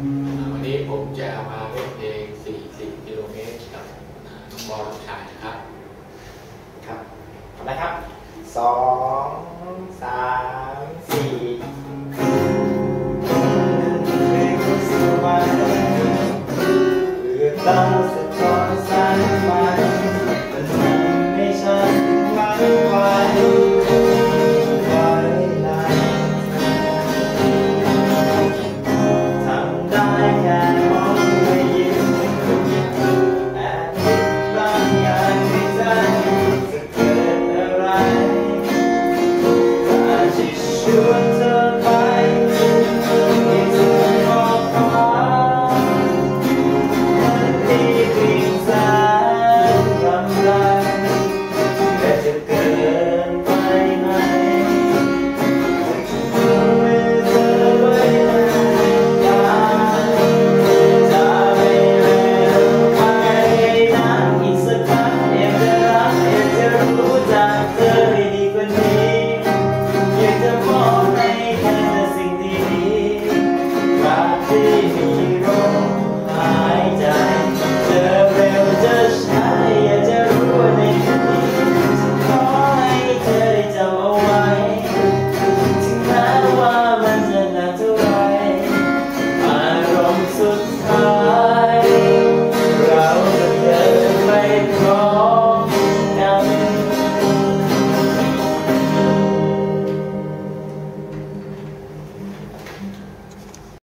วันนี้ผมจะมาเล่นเพลง 40 กิโลเมตรกับน้องบอลชายนะครับ ครับทำไมครับสองสามสี่เรื่องตั้ง I had. Thank you.